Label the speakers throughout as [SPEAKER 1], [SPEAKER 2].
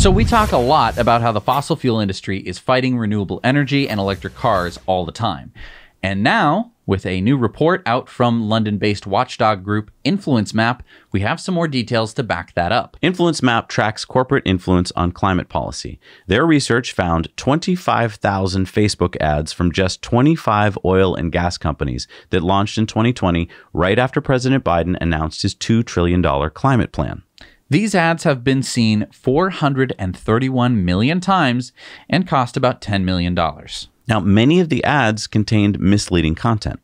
[SPEAKER 1] So, we talk a lot about how the fossil fuel industry is fighting renewable energy and electric cars all the time. And now, with a new report out from London based watchdog group Influence Map, we have some more details to back that up.
[SPEAKER 2] Influence Map tracks corporate influence on climate policy. Their research found 25,000 Facebook ads from just 25 oil and gas companies that launched in 2020, right after President Biden announced his $2 trillion climate plan.
[SPEAKER 1] These ads have been seen 431 million times and cost about $10 million.
[SPEAKER 2] Now, many of the ads contained misleading content.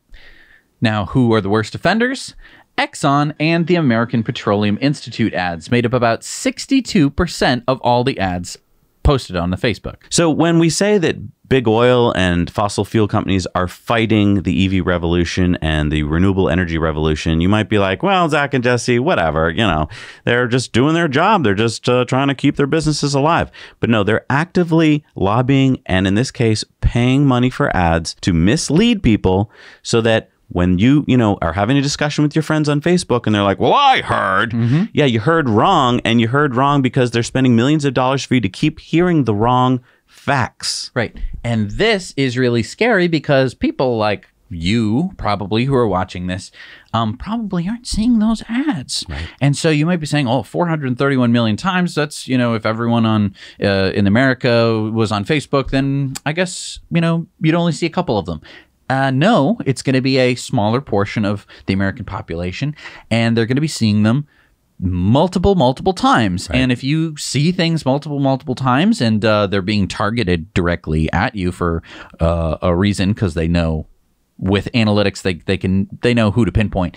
[SPEAKER 1] Now, who are the worst offenders? Exxon and the American Petroleum Institute ads made up about 62% of all the ads posted on the Facebook.
[SPEAKER 2] So, when we say that big oil and fossil fuel companies are fighting the EV revolution and the renewable energy revolution, you might be like, well, Zac and Jesse, whatever, you know, they're just doing their job. They're just uh, trying to keep their businesses alive. But no, they're actively lobbying and, in this case, paying money for ads to mislead people so that when you you know are having a discussion with your friends on facebook and they're like well i heard yeah you heard wrong and you heard wrong because they're spending millions of dollars for you to keep hearing the wrong facts
[SPEAKER 1] Right. And this is really scary because people like you, probably who are watching this, um, probably aren't seeing those ads. right. And so you might be saying, oh, 431 million times. That's, you know, if everyone on uh, in America was on Facebook, then I guess, you know, you'd only see a couple of them. Uh, no, it's going to be a smaller portion of the American population, and they're going to be seeing them multiple multiple times. And if you see things multiple multiple times and uh, they're being targeted directly at you for uh, a reason because they know with analytics they, they can they know who to pinpoint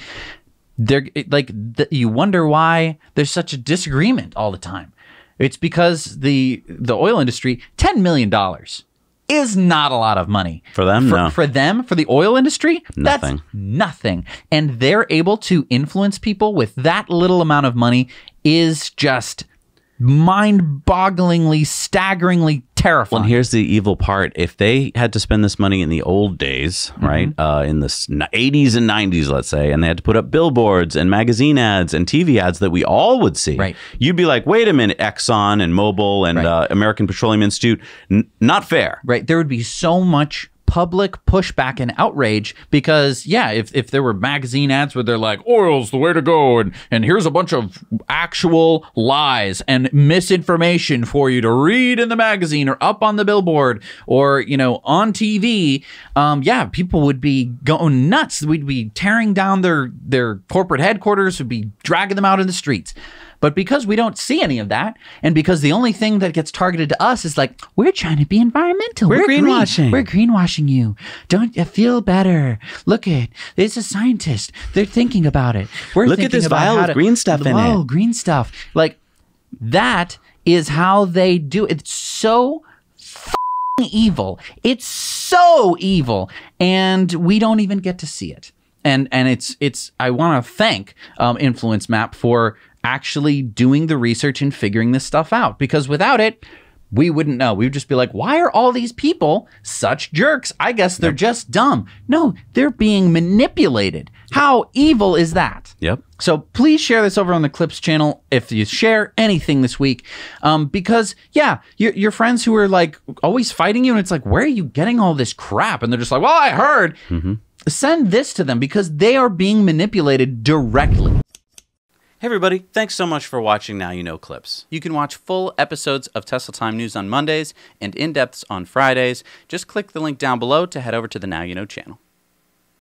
[SPEAKER 1] they're like you wonder why there's such a disagreement all the time. It's because the the oil industry 10 million dollars is not a lot of money
[SPEAKER 2] For them,
[SPEAKER 1] for,
[SPEAKER 2] no.
[SPEAKER 1] for them for the oil industry
[SPEAKER 2] Nothing.
[SPEAKER 1] that's nothing and they're able to influence people with that little amount of money is just mind-bogglingly staggeringly terrifying
[SPEAKER 2] Well, and here's the evil part. If they had to spend this money in the old days,
[SPEAKER 1] Mm-hmm.
[SPEAKER 2] right, uh, in the 80s and 90s, let's say, and they had to put up billboards and magazine ads and TV ads that we all would see,
[SPEAKER 1] Right.
[SPEAKER 2] you'd be like, wait a minute, Exxon and Mobil and
[SPEAKER 1] Right.
[SPEAKER 2] uh, American Petroleum Institute, n- not fair.
[SPEAKER 1] right there would be so much public pushback and outrage because yeah if, if there were magazine ads where they're like oil's the way to go and and here's a bunch of actual lies and misinformation for you to read in the magazine or up on the billboard or you know on tv um yeah people would be going nuts. We'd be tearing down their their corporate headquarters. Would be dragging them out in the streets but because we don't see any of that, and because the only thing that gets targeted to us is like, we're trying to be environmental.
[SPEAKER 2] We're
[SPEAKER 1] green.
[SPEAKER 2] greenwashing."
[SPEAKER 1] We're greenwashing you. Don't you feel better? Look at it's a scientist. They're thinking about it. We're
[SPEAKER 2] Look at this vial with
[SPEAKER 1] to-
[SPEAKER 2] green stuff in
[SPEAKER 1] Whoa,
[SPEAKER 2] it.
[SPEAKER 1] green stuff. Like that is how they do it. It's so f***ing evil. It's so evil, and we don't even get to see it. And and it's it's. I want to thank um, Influence Map for actually doing the research and figuring this stuff out because without it. We wouldn't know. We would just be like, why are all these people such jerks? I guess they're just dumb. No, they're being manipulated. How evil is that?
[SPEAKER 2] Yep.
[SPEAKER 1] So please share this over on the Clips channel if you share anything this week, um, because yeah, your, your friends who are like always fighting you, and it's like, where are you getting all this crap? And they're just like, well, I heard. Send this to them because they are being manipulated directly.
[SPEAKER 2] Hey, everybody. Thanks so much for watching Now You Know Clips.
[SPEAKER 3] You can watch full episodes of Tesla Time News on Mondays and in depths on Fridays. Just click the link down below to head over to the Now You Know channel.